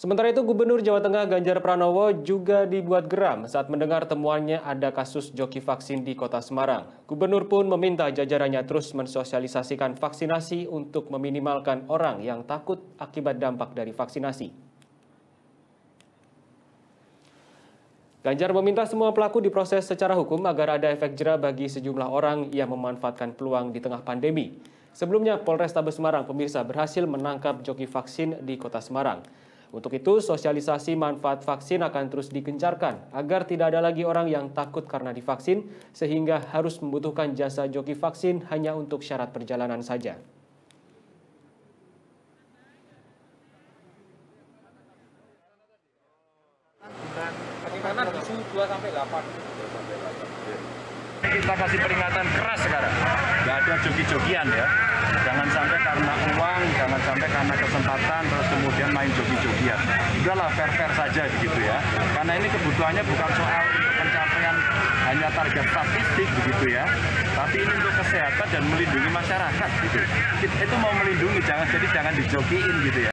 Sementara itu, Gubernur Jawa Tengah Ganjar Pranowo juga dibuat geram saat mendengar temuannya ada kasus joki vaksin di kota Semarang. Gubernur pun meminta jajarannya terus mensosialisasikan vaksinasi untuk meminimalkan orang yang takut akibat dampak dari vaksinasi. Ganjar meminta semua pelaku diproses secara hukum agar ada efek jera bagi sejumlah orang yang memanfaatkan peluang di tengah pandemi. Sebelumnya, Polrestabes Semarang pemirsa berhasil menangkap joki vaksin di kota Semarang. Untuk itu, sosialisasi manfaat vaksin akan terus digencarkan agar tidak ada lagi orang yang takut karena divaksin sehingga harus membutuhkan jasa joki vaksin hanya untuk syarat perjalanan saja. Di suhu 2 sampai 8? Kita kasih peringatan keras sekarang. Gak ada joki-jokian ya. Jangan sampai karena uang, jangan sampai karena kesempatan, terus kemudian main joki-jokian. Udahlah fair-fair saja begitu ya. Karena ini kebutuhannya bukan soal pencapaian hanya target statistik begitu ya. Tapi ini untuk kesehatan dan melindungi masyarakat gitu. Itu mau melindungi, jangan jadi jangan dijokiin gitu ya.